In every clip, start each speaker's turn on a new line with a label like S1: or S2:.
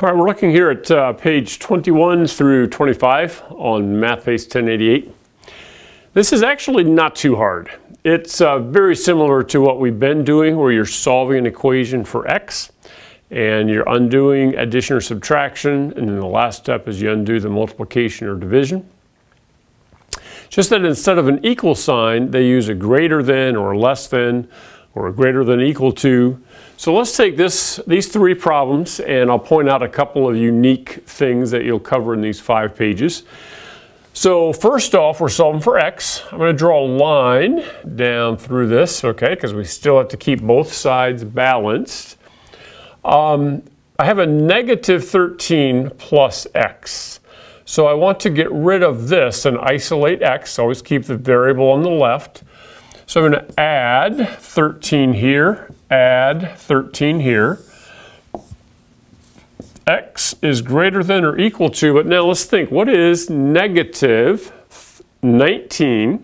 S1: All right, we're looking here at uh, page 21 through 25 on Math PACE 1088. This is actually not too hard. It's uh, very similar to what we've been doing where you're solving an equation for x and you're undoing addition or subtraction and then the last step is you undo the multiplication or division. Just that instead of an equal sign, they use a greater than or less than or a greater than equal to so let's take this, these three problems and I'll point out a couple of unique things that you'll cover in these five pages. So first off, we're solving for x. I'm going to draw a line down through this, okay, because we still have to keep both sides balanced. Um, I have a negative 13 plus x. So I want to get rid of this and isolate x. Always keep the variable on the left. So I'm going to add 13 here, add 13 here. x is greater than or equal to, but now let's think, what is negative 19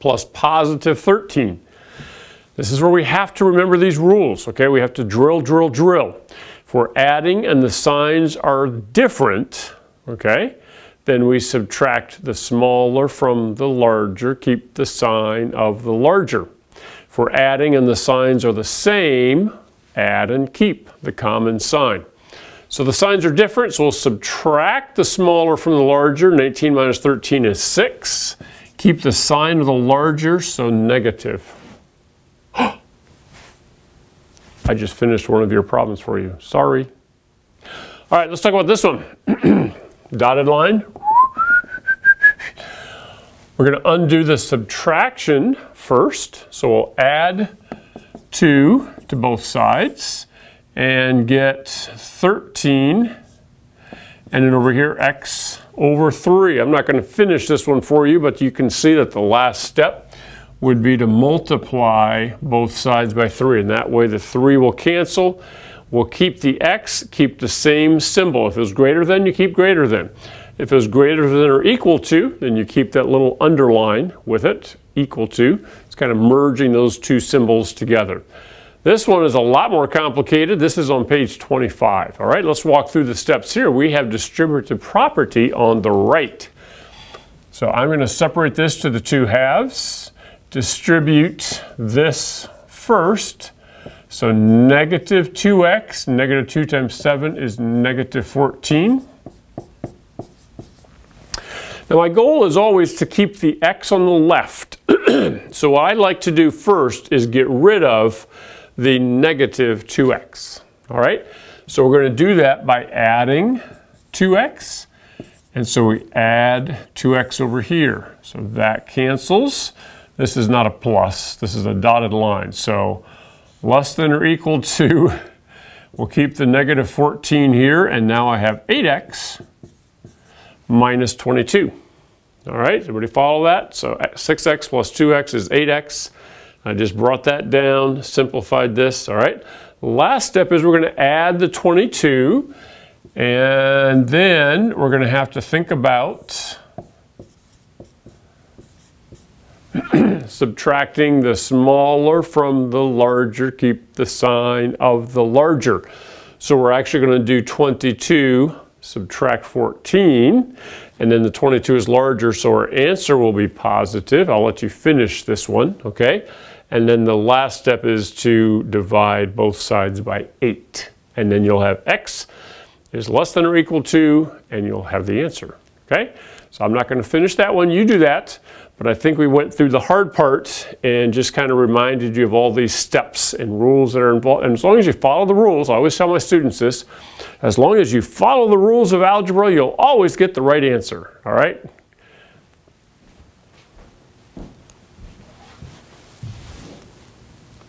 S1: plus positive 13? This is where we have to remember these rules, okay? We have to drill, drill, drill. If we're adding and the signs are different, okay, then we subtract the smaller from the larger, keep the sign of the larger. If we're adding and the signs are the same, add and keep the common sign. So the signs are different, so we'll subtract the smaller from the larger. 19 minus 13 is 6. Keep the sign of the larger, so negative. I just finished one of your problems for you. Sorry. All right, let's talk about this one. Dotted line. We're going to undo the subtraction first. So we'll add 2 to both sides and get 13. And then over here, x over 3. I'm not going to finish this one for you, but you can see that the last step would be to multiply both sides by 3. And that way the 3 will cancel. We'll keep the x, keep the same symbol. If it's greater than, you keep greater than. If it's greater than or equal to, then you keep that little underline with it, equal to. It's kind of merging those two symbols together. This one is a lot more complicated. This is on page 25. All right, let's walk through the steps here. We have distributive property on the right. So I'm going to separate this to the two halves, distribute this first. So negative 2x, negative 2 times 7 is negative 14. Now my goal is always to keep the x on the left. so what I'd like to do first is get rid of the negative 2x. All right, so we're going to do that by adding 2x. And so we add 2x over here. So that cancels. This is not a plus, this is a dotted line. So less than or equal to, we'll keep the negative 14 here, and now I have 8x minus 22. All right, everybody follow that? So 6x plus 2x is 8x. I just brought that down, simplified this, all right? Last step is we're gonna add the 22, and then we're gonna have to think about subtracting the smaller from the larger, keep the sign of the larger. So we're actually gonna do 22 subtract 14, and then the 22 is larger, so our answer will be positive. I'll let you finish this one, okay? And then the last step is to divide both sides by 8. And then you'll have x is less than or equal to, and you'll have the answer, okay? So I'm not going to finish that one. You do that. But I think we went through the hard part and just kind of reminded you of all these steps and rules that are involved. And as long as you follow the rules, I always tell my students this, as long as you follow the rules of algebra, you'll always get the right answer. All right?